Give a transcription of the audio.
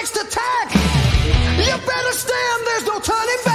next attack. You better stand, there's no turning back.